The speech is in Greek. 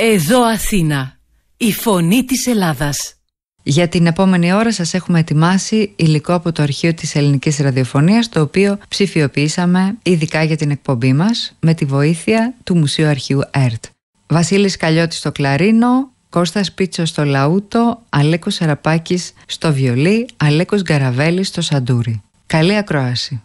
Εδώ Αθήνα, η φωνή της Ελλάδας. Για την επόμενη ώρα σας έχουμε ετοιμάσει υλικό από το αρχείο της ελληνικής ραδιοφωνίας το οποίο ψηφιοποιήσαμε ειδικά για την εκπομπή μας με τη βοήθεια του Μουσείου Αρχείου ΕΡΤ. Βασίλης Καλλιώτης στο κλαρίνο, Κώστας Πίτσος στο λαούτο, Αλέκος Σαραπάκης στο βιολί, Αλέκος Γκαραβέλης στο σαντούρι. Καλή ακρόαση.